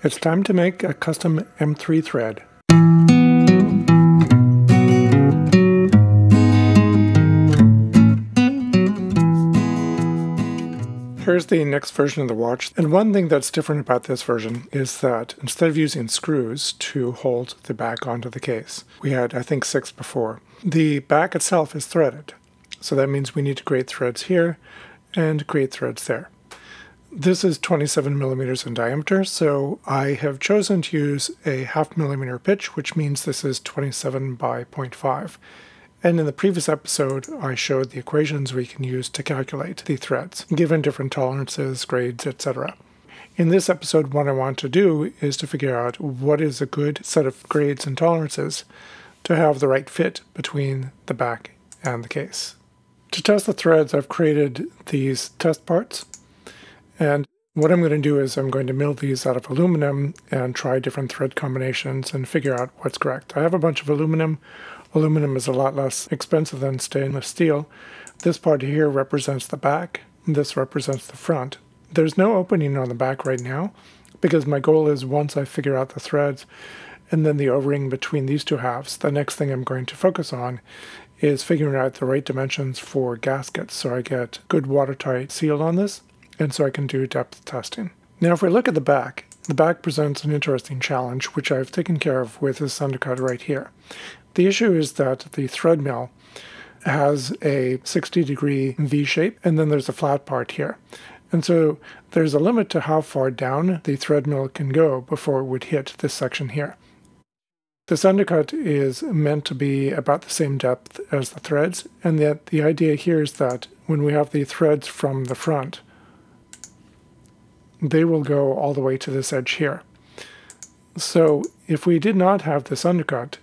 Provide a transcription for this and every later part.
It's time to make a custom M3 thread. Here's the next version of the watch, and one thing that's different about this version is that instead of using screws to hold the back onto the case, we had I think six before, the back itself is threaded. So that means we need to create threads here and create threads there. This is 27 millimeters in diameter, so I have chosen to use a half millimeter pitch, which means this is 27 by 0.5. And in the previous episode, I showed the equations we can use to calculate the threads, given different tolerances, grades, etc. In this episode, what I want to do is to figure out what is a good set of grades and tolerances to have the right fit between the back and the case. To test the threads, I've created these test parts. And what I'm going to do is I'm going to mill these out of aluminum and try different thread combinations and figure out what's correct. I have a bunch of aluminum. Aluminum is a lot less expensive than stainless steel. This part here represents the back. This represents the front. There's no opening on the back right now because my goal is once I figure out the threads and then the O-ring between these two halves, the next thing I'm going to focus on is figuring out the right dimensions for gaskets so I get good watertight seal on this and so I can do depth testing. Now if we look at the back, the back presents an interesting challenge which I've taken care of with this undercut right here. The issue is that the thread mill has a 60 degree V shape and then there's a flat part here. And so there's a limit to how far down the thread mill can go before it would hit this section here. This undercut is meant to be about the same depth as the threads, and yet the idea here is that when we have the threads from the front, they will go all the way to this edge here. So if we did not have this undercut,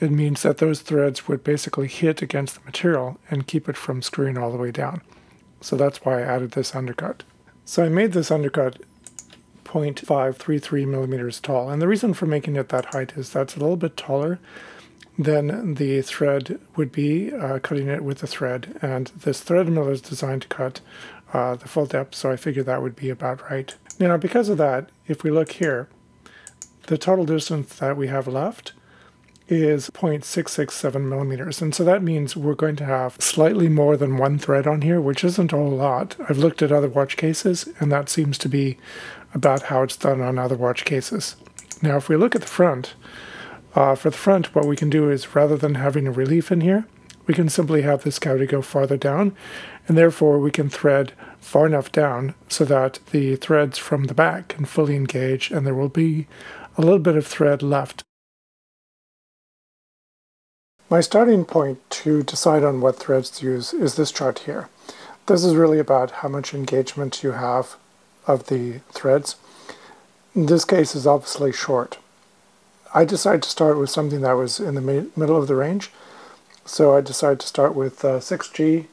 it means that those threads would basically hit against the material and keep it from screwing all the way down. So that's why I added this undercut. So I made this undercut 0.533 millimeters tall. And the reason for making it that height is that's a little bit taller than the thread would be, uh, cutting it with the thread. And this thread mill is designed to cut uh, the full depth, so I figured that would be about right. Now, because of that, if we look here, the total distance that we have left is 0.667 millimeters. And so that means we're going to have slightly more than one thread on here, which isn't a lot. I've looked at other watch cases, and that seems to be about how it's done on other watch cases. Now, if we look at the front, uh, for the front, what we can do is rather than having a relief in here, we can simply have this cavity go farther down, and therefore we can thread far enough down so that the threads from the back can fully engage and there will be a little bit of thread left. My starting point to decide on what threads to use is this chart here. This is really about how much engagement you have of the threads. In this case is obviously short. I decided to start with something that was in the middle of the range. So I decided to start with uh, 6G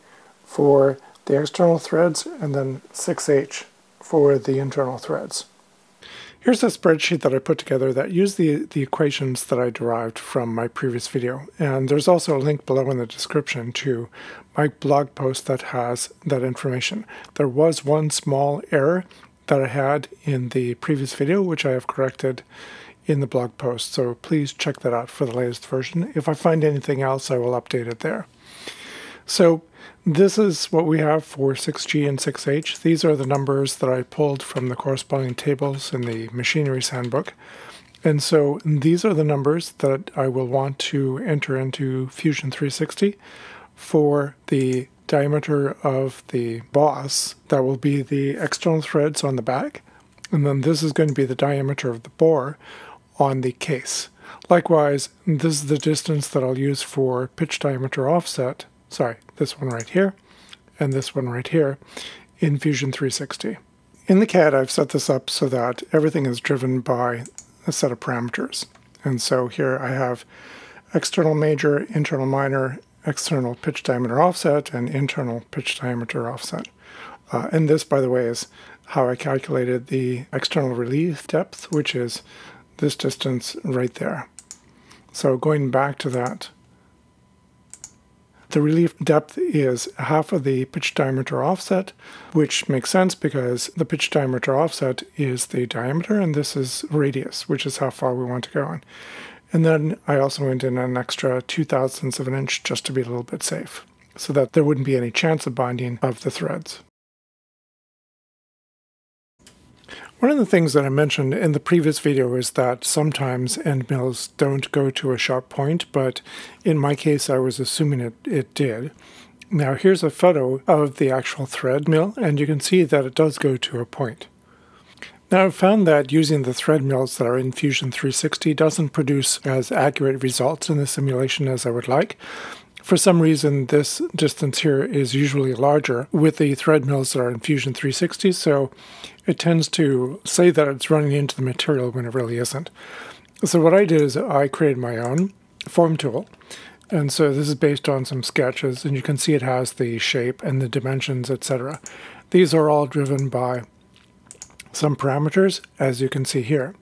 for the external threads and then 6H for the internal threads. Here's a spreadsheet that I put together that used the, the equations that I derived from my previous video. And there's also a link below in the description to my blog post that has that information. There was one small error that I had in the previous video, which I have corrected in the blog post. So please check that out for the latest version. If I find anything else, I will update it there. So this is what we have for 6G and 6H. These are the numbers that I pulled from the corresponding tables in the Machinery's Handbook. And so these are the numbers that I will want to enter into Fusion 360 for the diameter of the boss. That will be the external threads on the back. And then this is going to be the diameter of the bore on the case. Likewise, this is the distance that I'll use for pitch diameter offset sorry, this one right here, and this one right here in Fusion 360. In the CAD, I've set this up so that everything is driven by a set of parameters. And so here I have external major, internal minor, external pitch diameter offset, and internal pitch diameter offset. Uh, and this, by the way, is how I calculated the external relief depth, which is this distance right there. So going back to that, the relief depth is half of the pitch diameter offset, which makes sense because the pitch diameter offset is the diameter and this is radius, which is how far we want to go on. And then I also went in an extra two thousandths of an inch just to be a little bit safe, so that there wouldn't be any chance of binding of the threads. One of the things that I mentioned in the previous video is that sometimes end mills don't go to a sharp point, but in my case I was assuming it, it did. Now here's a photo of the actual thread mill, and you can see that it does go to a point. Now I've found that using the thread mills that are in Fusion 360 doesn't produce as accurate results in the simulation as I would like, for some reason, this distance here is usually larger with the thread mills that are in Fusion 360, so it tends to say that it's running into the material when it really isn't. So what I did is I created my own form tool, and so this is based on some sketches, and you can see it has the shape and the dimensions, etc. These are all driven by some parameters, as you can see here.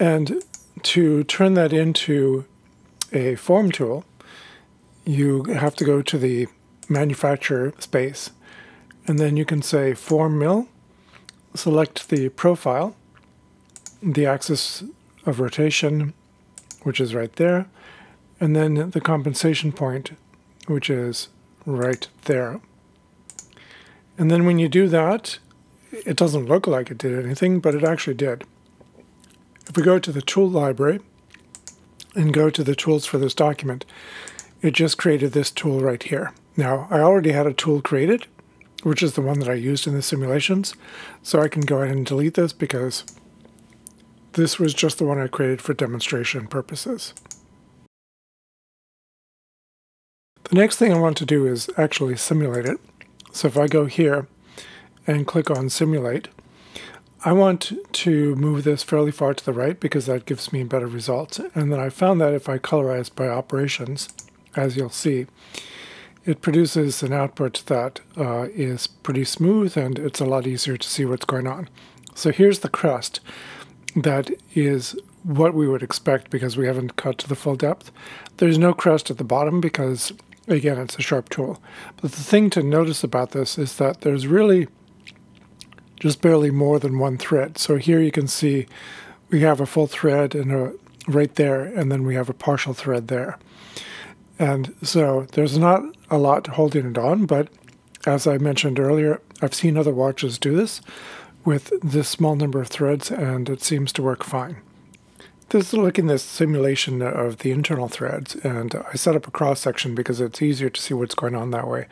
And to turn that into a form tool, you have to go to the manufacturer space and then you can say form mill, select the profile, the axis of rotation, which is right there, and then the compensation point, which is right there. And then when you do that, it doesn't look like it did anything, but it actually did. If we go to the tool library and go to the tools for this document, it just created this tool right here. Now, I already had a tool created, which is the one that I used in the simulations, so I can go ahead and delete this because this was just the one I created for demonstration purposes. The next thing I want to do is actually simulate it. So if I go here and click on simulate, I want to move this fairly far to the right because that gives me better results. And then I found that if I colorize by operations, as you'll see, it produces an output that uh, is pretty smooth and it's a lot easier to see what's going on. So here's the crest that is what we would expect because we haven't cut to the full depth. There's no crest at the bottom because, again, it's a sharp tool. But the thing to notice about this is that there's really just barely more than one thread. So here you can see we have a full thread and a, right there, and then we have a partial thread there. And so there's not a lot holding it on, but as I mentioned earlier, I've seen other watches do this with this small number of threads, and it seems to work fine. This is looking at this simulation of the internal threads, and I set up a cross section because it's easier to see what's going on that way.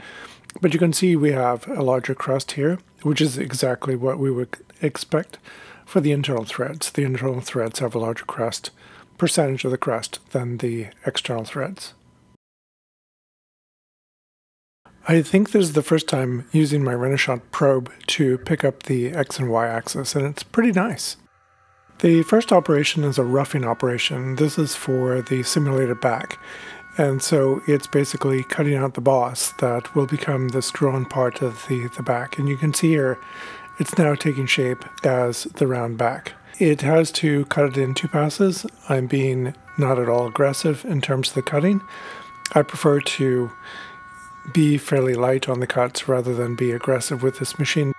But you can see we have a larger crest here, which is exactly what we would expect for the internal threads. The internal threads have a larger crest, percentage of the crest, than the external threads. I think this is the first time using my Renishaw probe to pick up the X and Y axis, and it's pretty nice. The first operation is a roughing operation. This is for the simulated back, and so it's basically cutting out the boss that will become the screw-on part of the, the back. And you can see here, it's now taking shape as the round back. It has to cut it in two passes. I'm being not at all aggressive in terms of the cutting. I prefer to be fairly light on the cuts rather than be aggressive with this machine.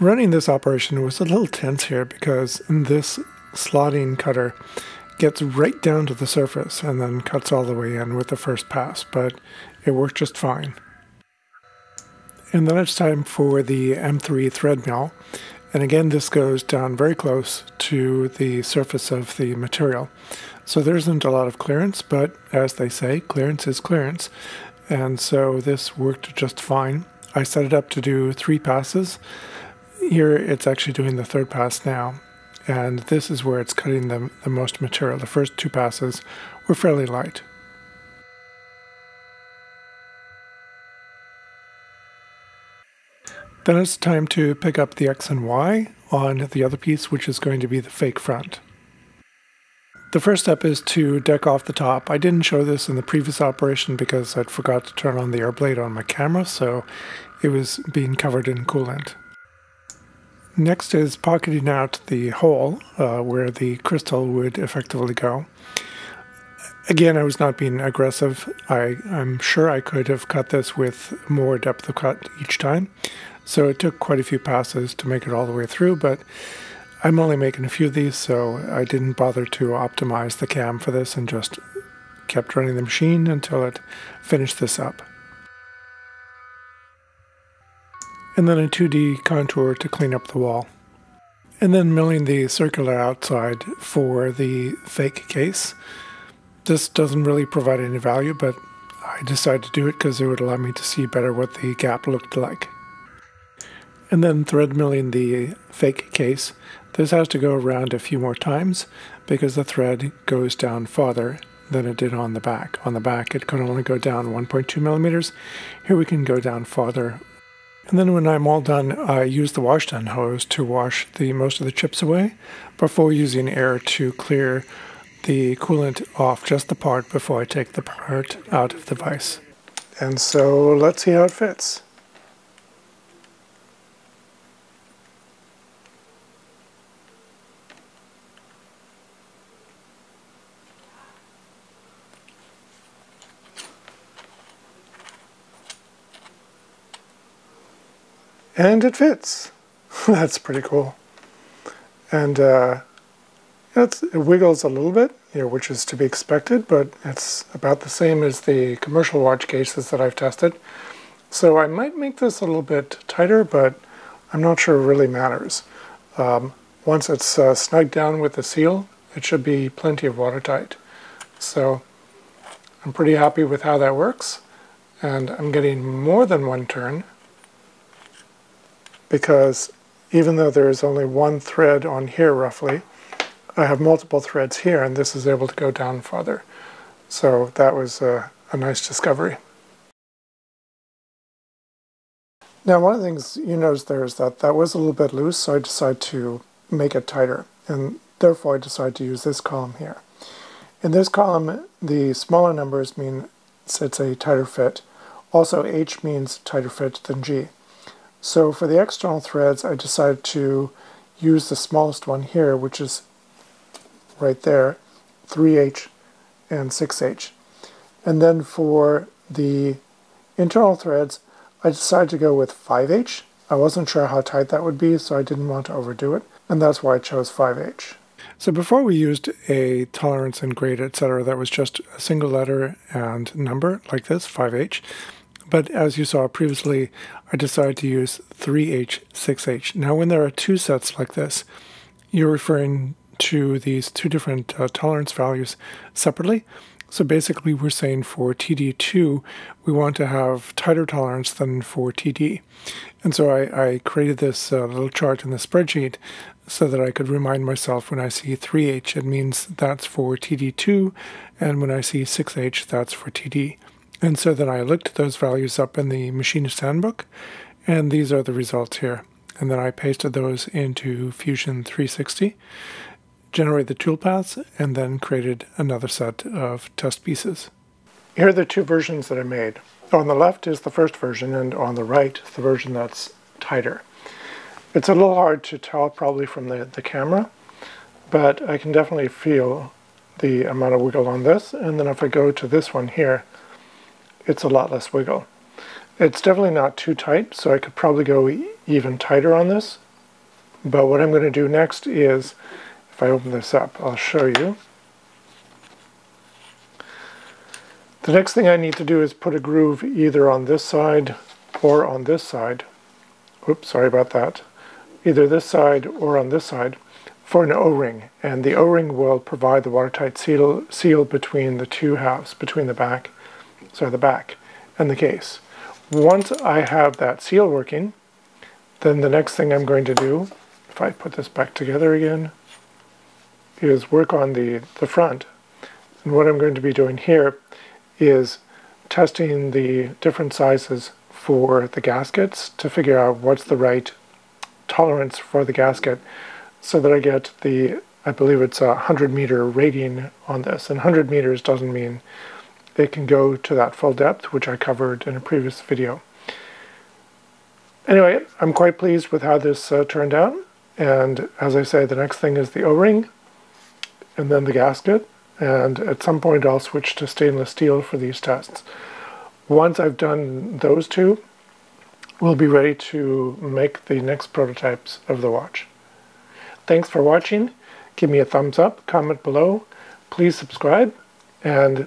Running this operation was a little tense here because this slotting cutter gets right down to the surface and then cuts all the way in with the first pass, but it worked just fine. And then it's time for the M3 thread mill. And again, this goes down very close to the surface of the material. So there isn't a lot of clearance, but as they say, clearance is clearance and so this worked just fine. I set it up to do three passes. Here it's actually doing the third pass now, and this is where it's cutting the, the most material. The first two passes were fairly light. Then it's time to pick up the X and Y on the other piece, which is going to be the fake front. The first step is to deck off the top. I didn't show this in the previous operation because I'd forgot to turn on the air blade on my camera, so it was being covered in coolant. Next is pocketing out the hole uh, where the crystal would effectively go. Again, I was not being aggressive. I, I'm sure I could have cut this with more depth of cut each time. So it took quite a few passes to make it all the way through, but I'm only making a few of these, so I didn't bother to optimize the cam for this and just kept running the machine until it finished this up. And then a 2D contour to clean up the wall. And then milling the circular outside for the fake case. This doesn't really provide any value, but I decided to do it because it would allow me to see better what the gap looked like. And then thread milling the fake case. This has to go around a few more times because the thread goes down farther than it did on the back. On the back it could only go down 1.2 millimeters. Here we can go down farther. And then when I'm all done, I use the washdown hose to wash the most of the chips away before using air to clear the coolant off just the part before I take the part out of the vise. And so let's see how it fits. And it fits. That's pretty cool. And uh, it wiggles a little bit, you know, which is to be expected, but it's about the same as the commercial watch cases that I've tested. So I might make this a little bit tighter, but I'm not sure it really matters. Um, once it's uh, snugged down with the seal, it should be plenty of watertight. So I'm pretty happy with how that works. And I'm getting more than one turn because even though there is only one thread on here roughly, I have multiple threads here and this is able to go down farther. So that was a, a nice discovery. Now one of the things you notice there is that that was a little bit loose so I decided to make it tighter and therefore I decided to use this column here. In this column the smaller numbers mean it's a tighter fit. Also H means tighter fit than G. So for the external threads I decided to use the smallest one here which is right there, 3H and 6H. And then for the internal threads, I decided to go with 5H. I wasn't sure how tight that would be, so I didn't want to overdo it, and that's why I chose 5H. So before we used a tolerance and grade, etc., that was just a single letter and number, like this, 5H. But as you saw previously, I decided to use 3H, 6H. Now when there are two sets like this, you're referring to these two different uh, tolerance values separately. So basically, we're saying for TD2, we want to have tighter tolerance than for TD. And so I, I created this uh, little chart in the spreadsheet so that I could remind myself when I see 3H, it means that's for TD2, and when I see 6H, that's for TD. And so then I looked those values up in the Machinist Handbook, and these are the results here. And then I pasted those into Fusion 360 generated the toolpaths, and then created another set of test pieces. Here are the two versions that I made. On the left is the first version, and on the right the version that's tighter. It's a little hard to tell probably from the, the camera, but I can definitely feel the amount of wiggle on this, and then if I go to this one here, it's a lot less wiggle. It's definitely not too tight, so I could probably go even tighter on this, but what I'm going to do next is if I open this up, I'll show you. The next thing I need to do is put a groove either on this side or on this side. Oops, sorry about that. Either this side or on this side for an O-ring. And the O-ring will provide the watertight seal, seal between the two halves, between the back, sorry, the back and the case. Once I have that seal working, then the next thing I'm going to do, if I put this back together again, is work on the, the front. And what I'm going to be doing here is testing the different sizes for the gaskets to figure out what's the right tolerance for the gasket so that I get the, I believe it's a 100 meter rating on this. And 100 meters doesn't mean it can go to that full depth, which I covered in a previous video. Anyway, I'm quite pleased with how this uh, turned out. And as I say, the next thing is the O-ring and then the gasket, and at some point I'll switch to stainless steel for these tests. Once I've done those two, we'll be ready to make the next prototypes of the watch. Thanks for watching. Give me a thumbs up, comment below, please subscribe, and